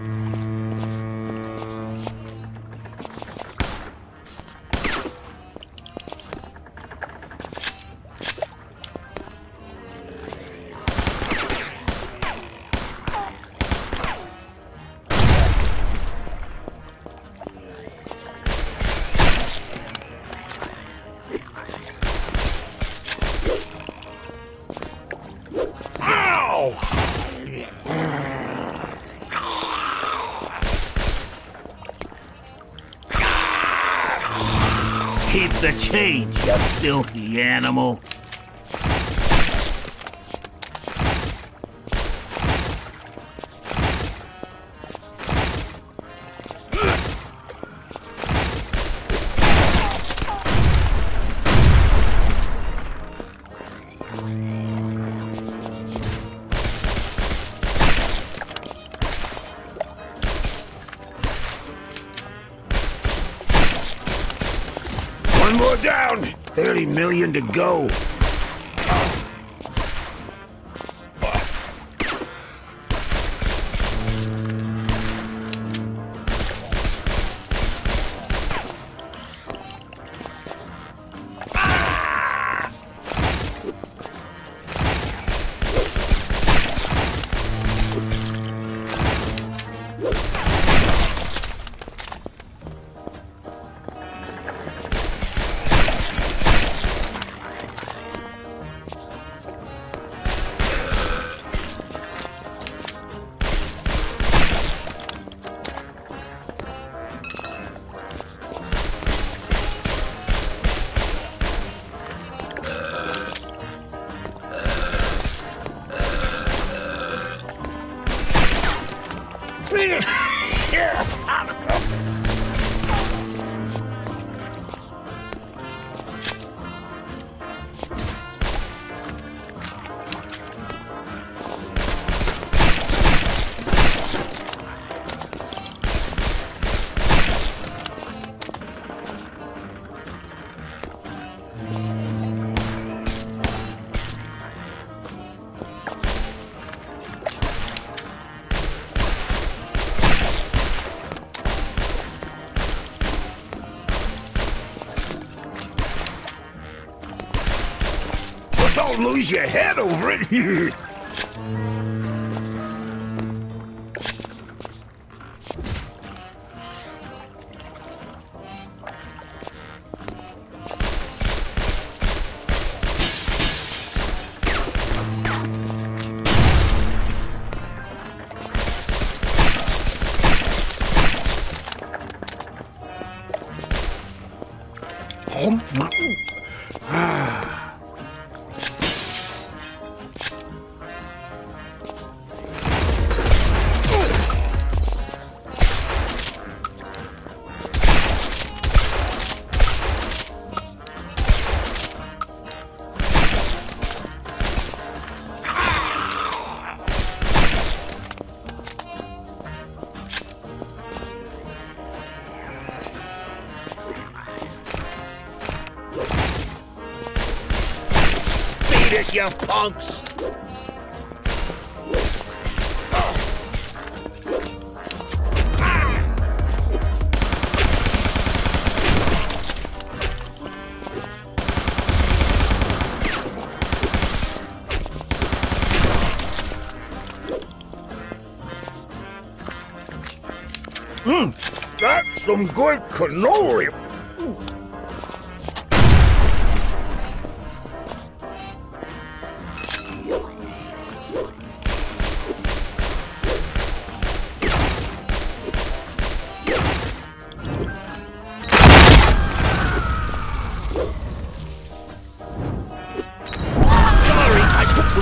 走。The change, you filthy animal. More down. 30 million to go. But don't lose your head over it. Beat you punks! Mmm, that's some good cannoli.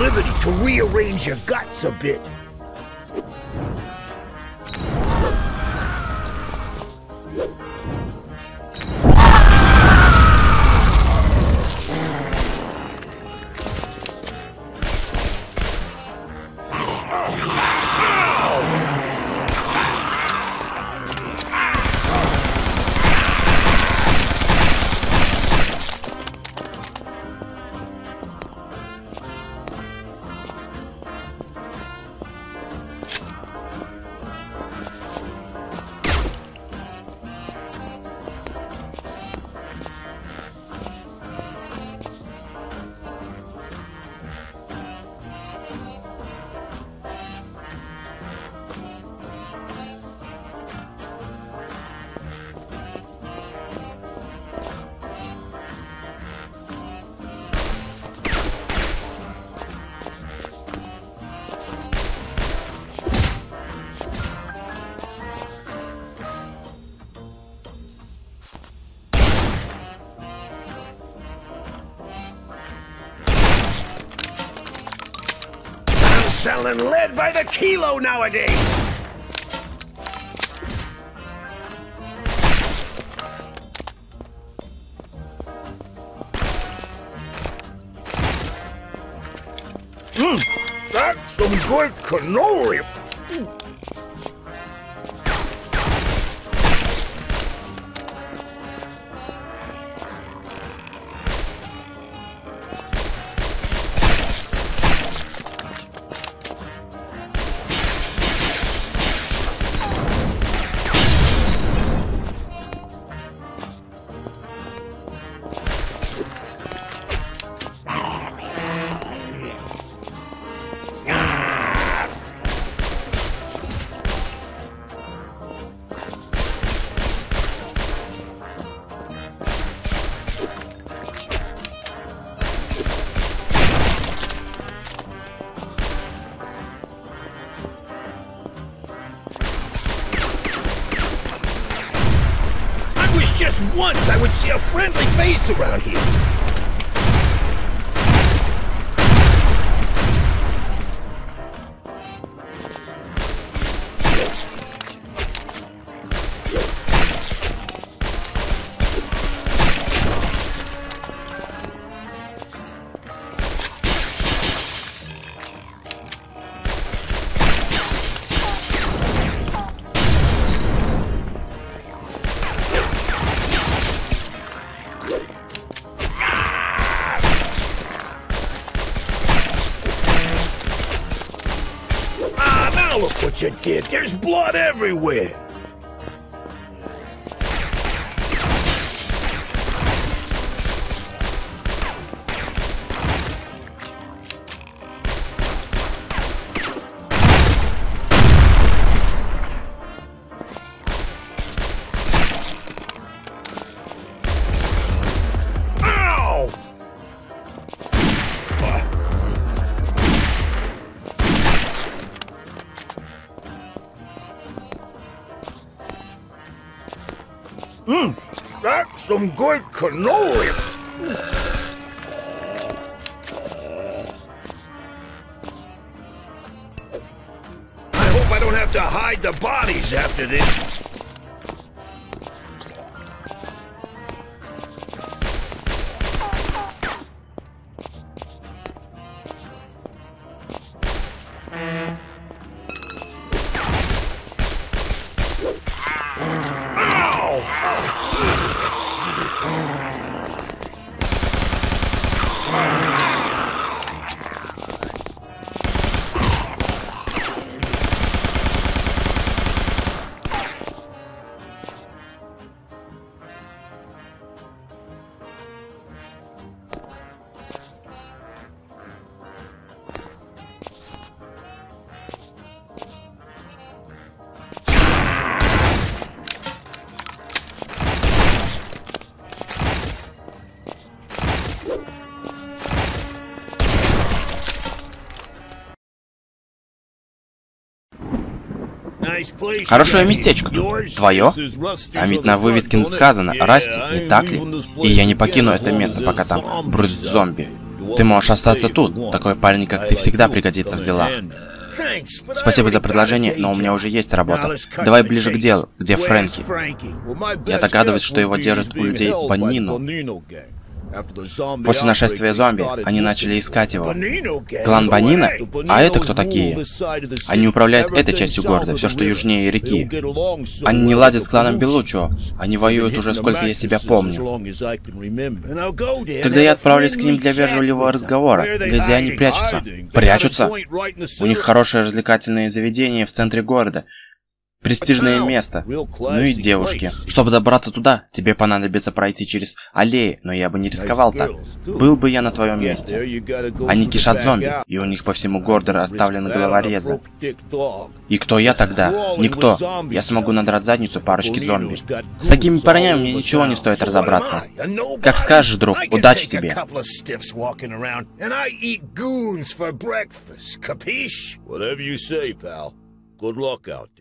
Liberty to rearrange your guts a bit. Selling lead by the kilo nowadays. Mmm, that's some good cannoli. Once I would see a friendly face around here. Did. There's blood everywhere. Some good. I hope I don't have to hide the bodies after this. Хорошее местечко тут. Твое? Там ведь на вывеске сказано «Расти», не так ли? И я не покину это место, пока там бродят зомби. Ты можешь остаться тут. Такой парень, как ты, всегда пригодится в делах. Спасибо за предложение, но у меня уже есть работа. Давай ближе к делу. Где Фрэнки? Я догадываюсь, что его держат у людей Банину. После нашествия зомби они начали искать его. Клан Банина? А это кто такие? Они управляют этой частью города, все, что южнее реки. Они не ладят с кланом Белучо. Они воюют уже сколько я себя помню. Тогда я отправлюсь к ним для вежливого разговора. Где они прячутся? Прячутся? У них хорошее развлекательное заведение в центре города. Престижное место. Ну и девушки. Чтобы добраться туда, тебе понадобится пройти через аллеи, но я бы не рисковал так. Был бы я на твоем месте. Они кишат зомби, и у них по всему городу расставлены головорезы. И кто я тогда? Никто. Я смогу надрать задницу парочки зомби. С такими парнями мне ничего не стоит разобраться. Как скажешь, друг, удачи тебе. Whatever you say, pal. Good luck out there.